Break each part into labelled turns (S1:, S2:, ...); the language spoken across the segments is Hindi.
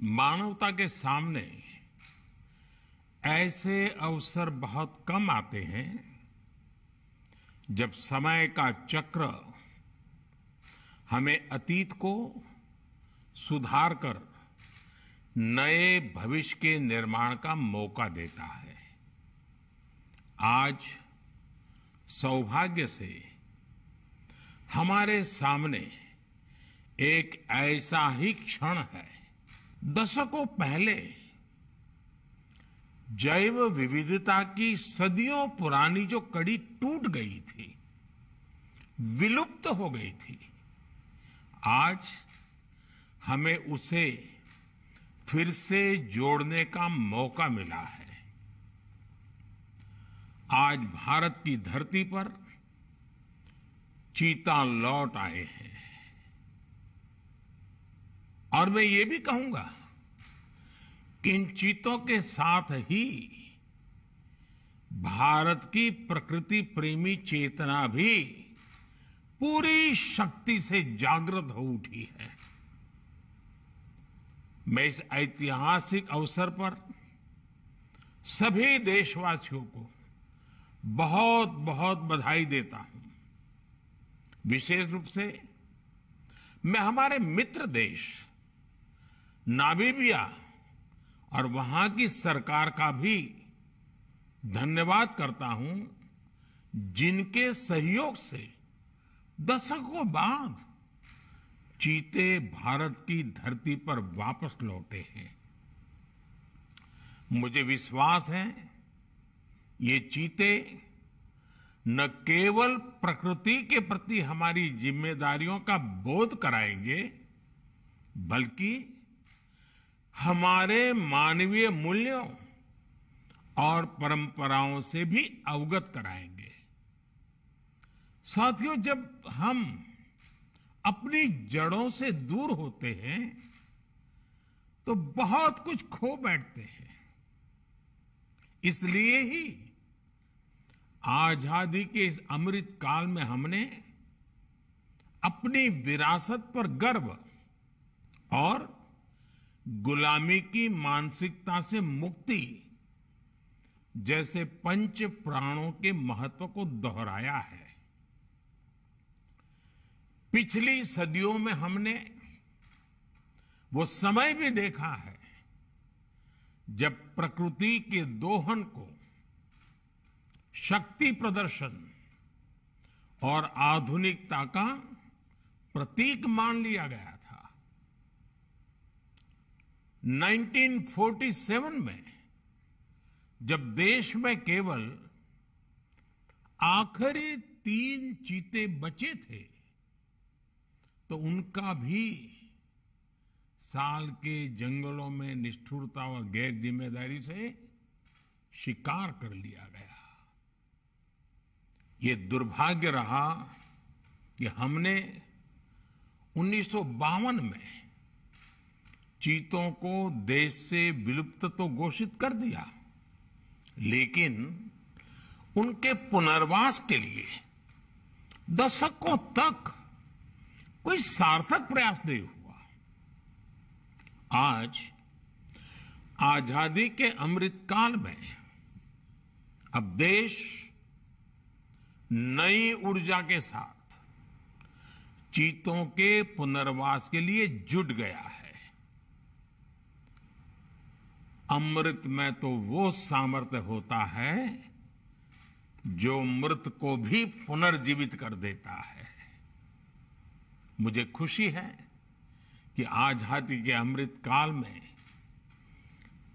S1: मानवता के सामने ऐसे अवसर बहुत कम आते हैं जब समय का चक्र हमें अतीत को सुधार कर नए भविष्य के निर्माण का मौका देता है। आज सौभाग्य से हमारे सामने एक ऐसा ही क्षण है दशकों पहले जैव विविधता की सदियों पुरानी जो कड़ी टूट गई थी, विलुप्त हो गई थी, आज हमें उसे फिर से जोड़ने का मौका मिला है। आज भारत की धरती पर चीता लौट आए हैं। और मैं ये भी कहूँगा कि इन चीतों के साथ ही भारत की प्रकृति प्रेमी चेतना भी पूरी शक्ति से जागृत हो उठी है। मैं इस ऐतिहासिक अवसर पर सभी देशवासियों को बहुत बहुत बधाई देता हूँ। विशेष रूप से मैं हमारे मित्र देश नामीबिया और वहाँ की सरकार का भी धन्यवाद करता हूँ, जिनके सहयोग से दशकों बाद चीते भारत की धरती पर वापस लौटे हैं। मुझे विश्वास है, ये चीते न केवल प्रकृति के प्रति हमारी जिम्मेदारियों का बोध कराएँगे, बल्कि हमारे मानवीय मूल्यों और परंपराओं से भी अवगत कराएँगे। साथियों, जब हम अपनी जड़ों से दूर होते हैं तो बहुत कुछ खो बैठते हैं। इसलिए ही आज़ादी के इस अमृत काल में हमने अपनी विरासत पर गर्व और गुलामी की मानसिकता से मुक्ति जैसे पंच प्राणों के महत्व को दोहराया है। पिछली सदियों में हमने वो समय भी देखा है जब प्रकृति के दोहन को शक्ति प्रदर्शन और आधुनिकता का प्रतीक मान लिया गया 1947 में जब देश में केवल आखिरी तीन चीते बचे थे तो उनका भी साल के जंगलों में निष्ठुरता और गैर ज़िम्मेदारी से शिकार कर लिया गया। ये दुर्भाग्य रहा कि हमने उन्नीस सौ बावन में चीतों को देश से विलुप्त तो घोषित कर दिया, लेकिन उनके पुनर्वास के लिए दशकों तक कोई सार्थक प्रयास नहीं हुआ। आज आज़ादी के अमृत काल में अब देश नई ऊर्जा के साथ चीतों के पुनर्वास के लिए जुट गया है। अमृत में तो वो सामर्थ्य होता है जो मृत को भी पुनर्जीवित कर देता है। मुझे खुशी है कि आज़ादी के अमृत काल में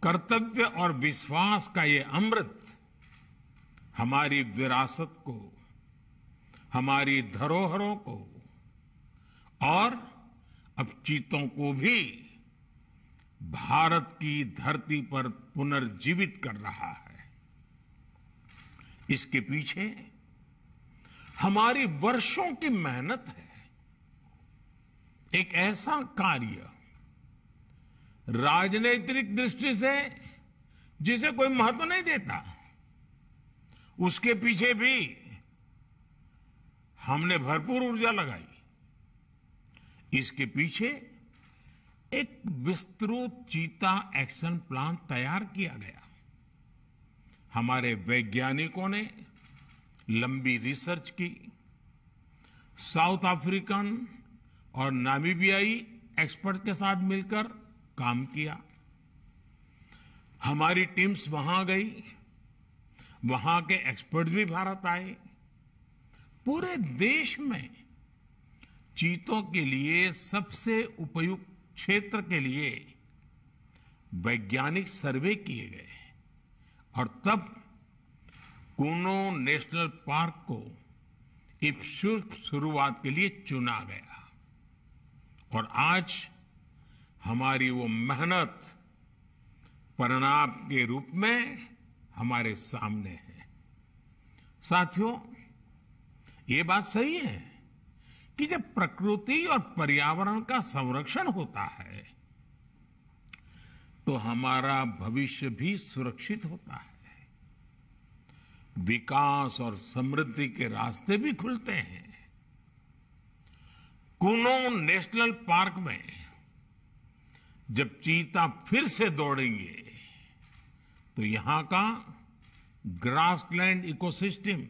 S1: कर्तव्य और विश्वास का ये अमृत हमारी विरासत को, हमारी धरोहरों को और अब चीतों को भी भारत की धरती पर पुनर्जीवित कर रहा है। इसके पीछे हमारी वर्षों की मेहनत है। एक ऐसा कार्य राजनीतिक दृष्टि से जिसे कोई महत्व नहीं देता, उसके पीछे भी हमने भरपूर ऊर्जा लगाई। इसके पीछे एक विस्तृत चीता एक्शन प्लान तैयार किया गया। हमारे वैज्ञानिकों ने लंबी रिसर्च की। साउथ अफ्रीकन और नामीबियाई एक्सपर्ट के साथ मिलकर काम किया। हमारी टीम्स वहाँ गई। वहाँ के एक्सपर्ट भी भारत आए। पूरे देश में चीतों के लिए सबसे उपयुक्त क्षेत्र के लिए वैज्ञानिक सर्वे किए गए और तब कूनो नेशनल पार्क को इस शुरुआत के लिए चुना गया। और आज हमारी वो मेहनत परिणाम के रूप में हमारे सामने है। साथियों, ये बात सही है? कि जब प्रकृति और पर्यावरण का संरक्षण होता है तो हमारा भविष्य भी सुरक्षित होता है। विकास और समृद्धि के रास्ते भी खुलते हैं। कूनो नेशनल पार्क में जब चीता फिर से दौड़ेंगे तो यहाँ का ग्रासलैंड इकोसिस्टम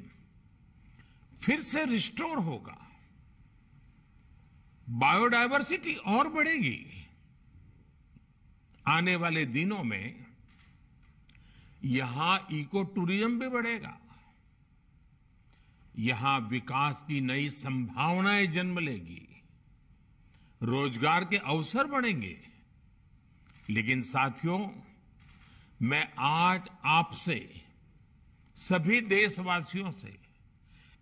S1: फिर से रिस्टोर होगा। बायोडायवर्सिटी और बढ़ेगी। आने वाले दिनों में यहाँ इको टूरिज़्म भी बढ़ेगा। यहाँ विकास की नई संभावनाएँ जन्म लेगी। रोज़गार के अवसर बढ़ेंगे। लेकिन साथियों, मैं आज आपसे, सभी देशवासियों से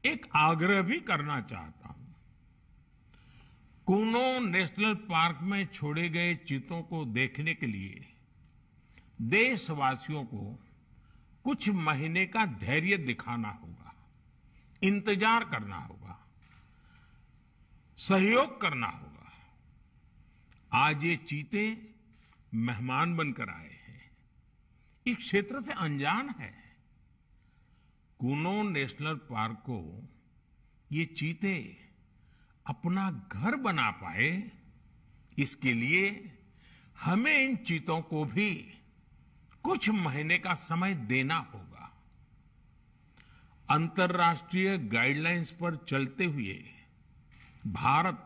S1: एक आग्रह भी करना चाहता हूँ। कूनो नेशनल पार्क में छोड़े गए चीतों को देखने के लिए देशवासियों को कुछ महीने का धैर्य दिखाना होगा, इंतज़ार करना होगा, सहयोग करना होगा। आज ये चीते मेहमान बनकर आए हैं। इस क्षेत्र से अनजान है। कूनो नेशनल पार्क को ये चीते अपना घर बना पाए, इसके लिए हमें इन चीतों को भी कुछ महीने का समय देना होगा। अंतर्राष्ट्रीय गाइडलाइंस पर चलते हुए भारत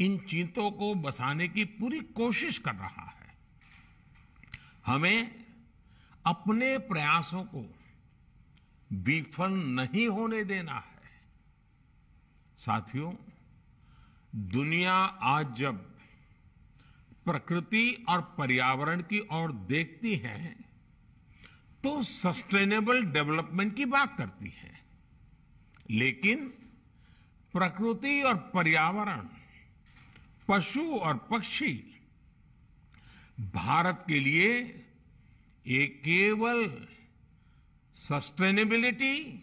S1: इन चीतों को बसाने की पूरी कोशिश कर रहा है। हमें अपने प्रयासों को विफल नहीं होने देना है। साथियों दुनिया आज जब प्रकृति और पर्यावरण की ओर देखती है तो सस्टेनेबल डेवलपमेंट की बात करती है। लेकिन प्रकृति और पर्यावरण, पशु और पक्षी, भारत के लिए एक केवल सस्टेनेबिलिटी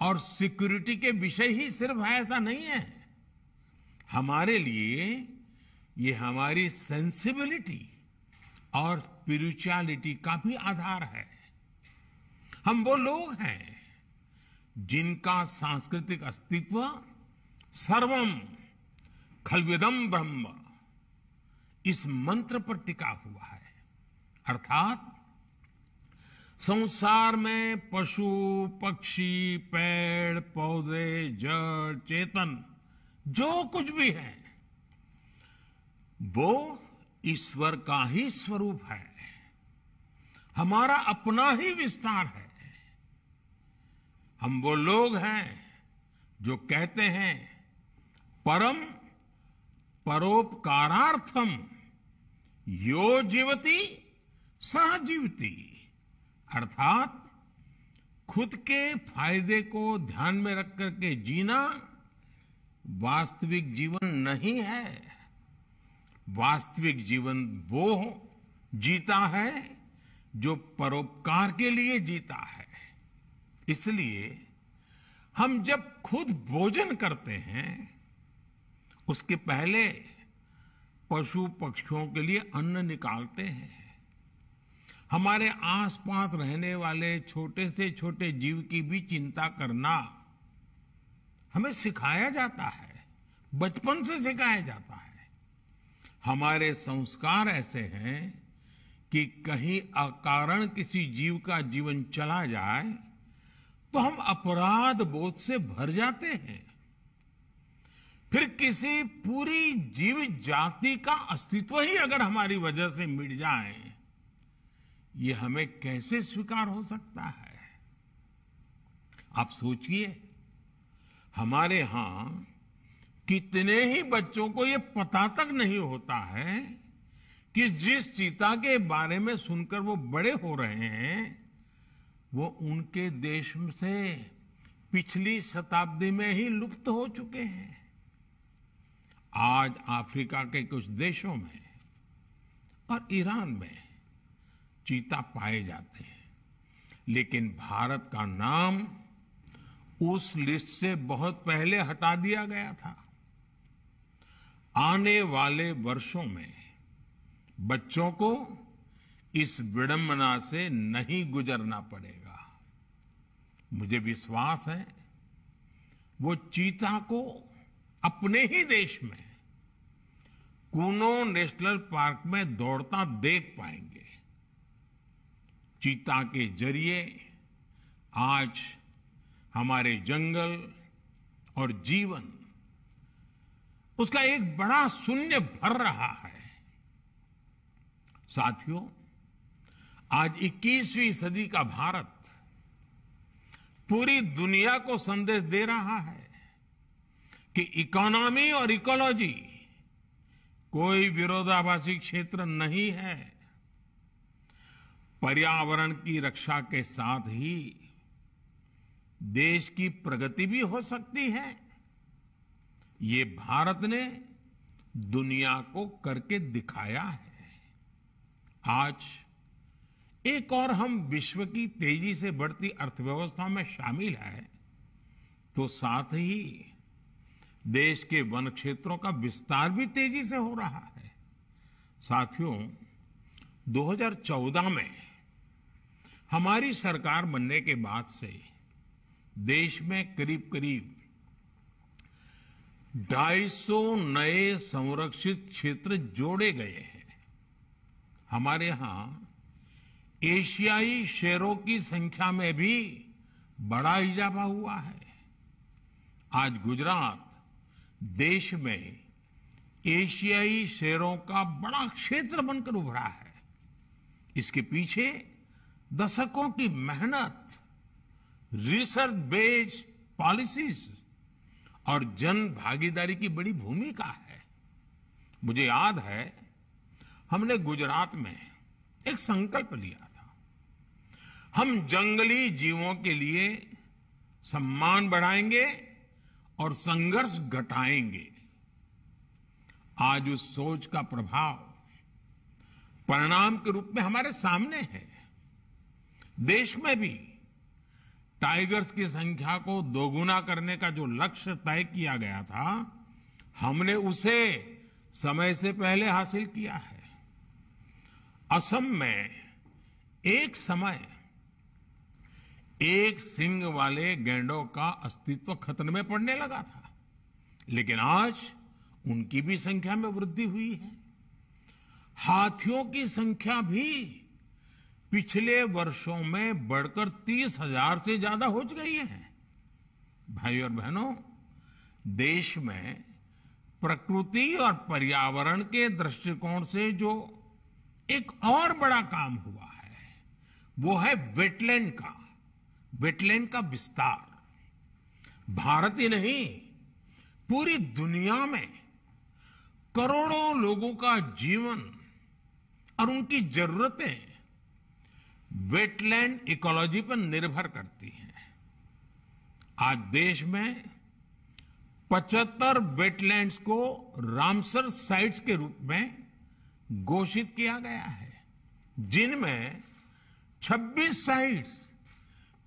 S1: और सिक्योरिटी के विषय ही सिर्फ़ ऐसा नहीं है। हमारे लिए ये हमारी सेंसिबिलिटी और स्पिरिचुअलिटी का भी आधार है। हम वो लोग हैं जिनका सांस्कृतिक अस्तित्व सर्वम खलविदम ब्रह्म इस मंत्र पर टिका हुआ है। अर्थात संसार में पशु, पक्षी, पेड़, पौधे, जड़, चेतन जो कुछ भी है, वो ईश्वर का ही स्वरूप है। हमारा अपना ही विस्तार है। हम वो लोग हैं जो कहते हैं, परम परोपकारार्थम यो जीवती सह जीवती। अर्थात खुद के फ़ायदे को ध्यान में रख करके जीना वास्तविक जीवन नहीं है। वास्तविक जीवन वो जीता है, जो परोपकार के लिए जीता है। इसलिए हम जब खुद भोजन करते हैं, उसके पहले पशु पक्षियों के लिए अन्न निकालते हैं। हमारे आसपास रहने वाले छोटे से छोटे जीव की भी चिंता करना हमें सिखाया जाता है। बचपन से सिखाया जाता है। हमारे संस्कार ऐसे हैं कि कहीं अकारण किसी जीव का जीवन चला जाए तो हम अपराध बोध से भर जाते हैं। फिर किसी पूरी जीव जाति का अस्तित्व ही अगर हमारी वजह से मिट जाए, ये हमें कैसे स्वीकार हो सकता है? आप सोचिए। हमारे यहाँ कितने ही बच्चों को ये पता तक नहीं होता है कि जिस चीता के बारे में सुनकर वो बड़े हो रहे हैं, वो उनके देश से पिछली शताब्दी में ही लुप्त हो चुके हैं। आज अफ्रीका के कुछ देशों में और ईरान में चीता पाए जाते हैं, लेकिन भारत का नाम उस लिस्ट से बहुत पहले हटा दिया गया था। आने वाले वर्षों में बच्चों को इस विडंबना से नहीं गुजरना पड़ेगा। मुझे विश्वास है, वो चीता को अपने ही देश में, कूनो नेशनल पार्क में दौड़ता देख पाएँगे। चीता के ज़रिए आज हमारे जंगल और जीवन, उसका एक बड़ा शून्य भर रहा है। साथियों, आज 21वीं सदी का भारत पूरी दुनिया को संदेश दे रहा है कि इकोनॉमी और इकोलॉजी कोई विरोधाभासी क्षेत्र नहीं है। पर्यावरण की रक्षा के साथ ही देश की प्रगति भी हो सकती है। ये भारत ने दुनिया को करके दिखाया है। आज एक और हम विश्व की तेज़ी से बढ़ती अर्थव्यवस्था में शामिल है तो साथ ही देश के वन क्षेत्रों का विस्तार भी तेज़ी से हो रहा है। साथियों 2014 में हमारी सरकार बनने के बाद से देश में करीब करीब 250 नए संरक्षित क्षेत्र जोड़े गए हैं। हमारे यहाँ एशियाई शेरों की संख्या में भी बड़ा इजाफा हुआ है। आज गुजरात देश में एशियाई शेरों का बड़ा क्षेत्र बनकर उभरा है। इसके पीछे दशकों की मेहनत रिसर्च बेस्ड पॉलिसीज़ और जन भागीदारी की बड़ी भूमिका है। मुझे याद है, हमने गुजरात में एक संकल्प लिया था। हम जंगली जीवों के लिए सम्मान बढ़ाएँगे और संघर्ष घटाएँगे। आज उस सोच का प्रभाव परिणाम के रूप में हमारे सामने है। देश में भी टाइगर्स की संख्या को दोगुना करने का जो लक्ष्य तय किया गया था, हमने उसे समय से पहले हासिल किया है। असम में एक समय एक सिंग वाले गैंडों का अस्तित्व खतरे में पड़ने लगा था, लेकिन आज उनकी भी संख्या में वृद्धि हुई है। हाथियों की संख्या भी पिछले वर्षों में बढ़कर तीस हज़ार से ज़्यादा हो गई है। भाई और बहनों, देश में प्रकृति और पर्यावरण के दृष्टिकोण से जो एक और बड़ा काम हुआ है, वो है वेटलैंड का वेटलैंड का विस्तार। भारत ही नहीं, पूरी दुनिया में करोड़ों लोगों का जीवन और उनकी जरूरतें वेटलैंड इकोलॉजी पर निर्भर करती है। आज देश में 75 वेटलैंड्स को रामसर साइट्स के रूप में घोषित किया गया है, जिनमें 26 साइट्स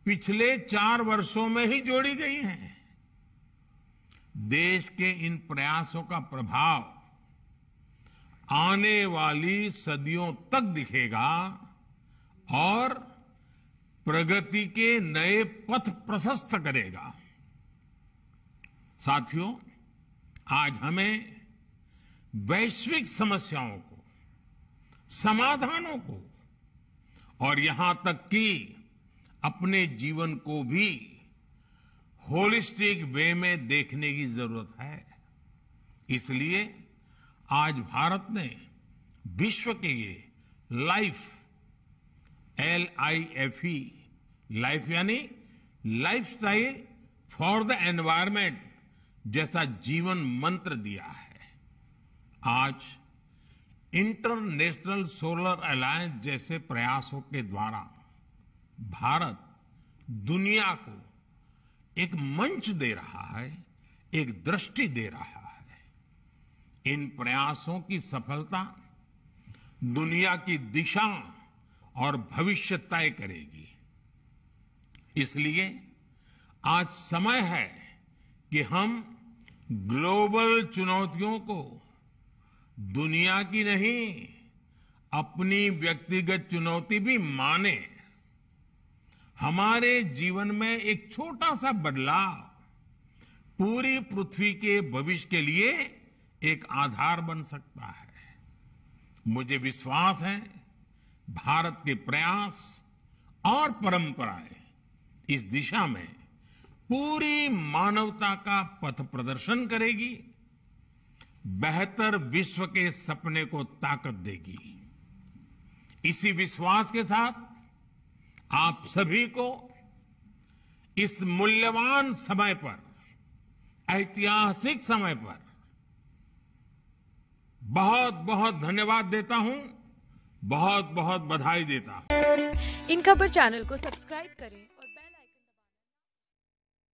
S1: पिछले चार वर्षों में ही जोड़ी गई हैं। देश के इन प्रयासों का प्रभाव आने वाली सदियों तक दिखेगा। और प्रगति के नए पथ प्रशस्त करेगा। साथियों, आज हमें वैश्विक समस्याओं को, समाधानों को और यहाँ तक कि अपने जीवन को भी होलिस्टिक वे में देखने की ज़रूरत है। इसलिए आज भारत ने विश्व के ये लाइफ आई एफ़ लाइफ यानी लाइफस्टाइल फॉर द एनवायरमेंट जैसा जीवन मंत्र दिया है। आज इंटरनेशनल सोलर अलायंस जैसे प्रयासों के द्वारा भारत दुनिया को एक मंच दे रहा है, एक दृष्टि दे रहा है। इन प्रयासों की सफलता दुनिया की दिशा और भविष्य तय करेगी। इसलिए आज समय है कि हम ग्लोबल चुनौतियों को, दुनिया की नहीं, अपनी व्यक्तिगत चुनौती भी माने। हमारे जीवन में एक छोटा सा बदलाव पूरी पृथ्वी के भविष्य के लिए एक आधार बन सकता है। मुझे विश्वास है भारत के प्रयास और परंपराएँ इस दिशा में पूरी मानवता का पथ प्रदर्शन करेगी, बेहतर विश्व के सपने को ताकत देगी। इसी विश्वास के साथ आप सभी को इस मूल्यवान समय पर, ऐतिहासिक समय पर बहुत बहुत धन्यवाद देता हूँ। बहुत बहुत बधाई देता हूँ।
S2: इन खबर चैनल को सब्सक्राइब करें